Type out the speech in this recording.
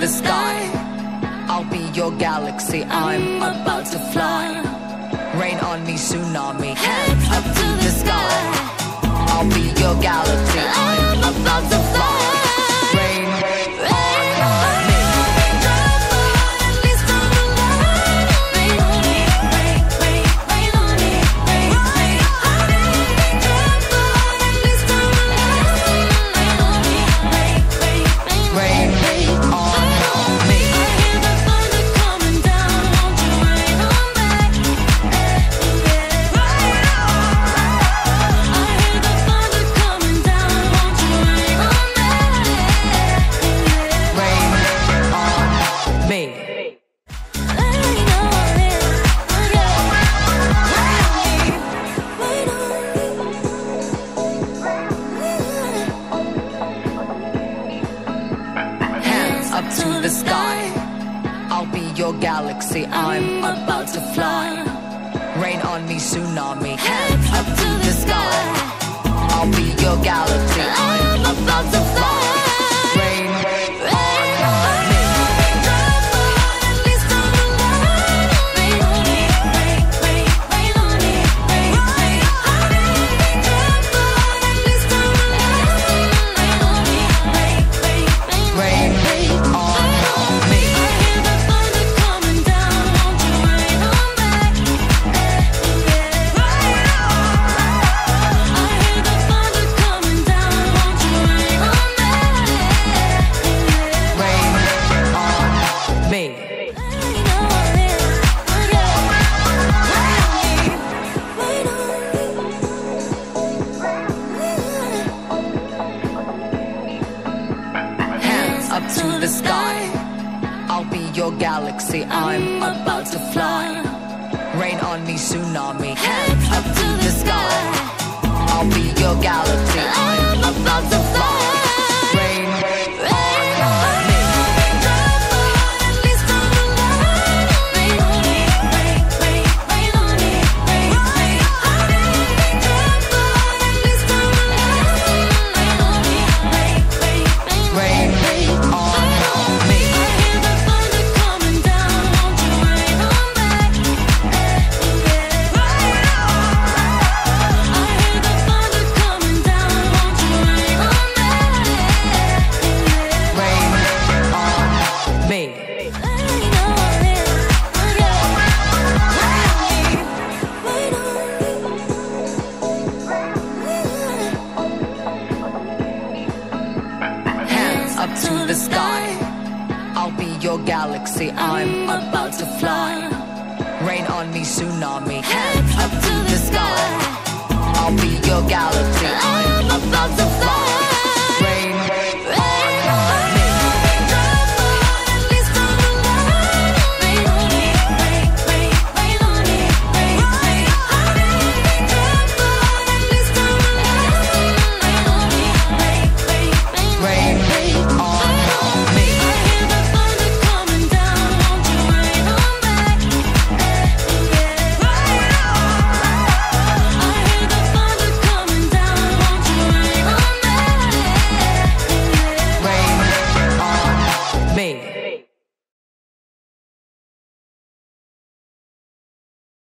the sky. I'll be your galaxy, I'm about to fly. Rain on me, tsunami, hands up to the sky. I'll be your galaxy, I'm about to fly. The sky. I'll be your galaxy. I'm mm, about to fly. Rain on me, tsunami. Hands up to the sky. I'll be your galaxy. To the sky. I'll be your galaxy. I'm about to fly. Rain on me, tsunami. Hands up to the sky. I'll be your galaxy. I'm about to fly. To the sky. I'll be your galaxy. I'm about to fly. Rain on me, tsunami. Hands up to the sky. I'll be your galaxy. I'm about to fly.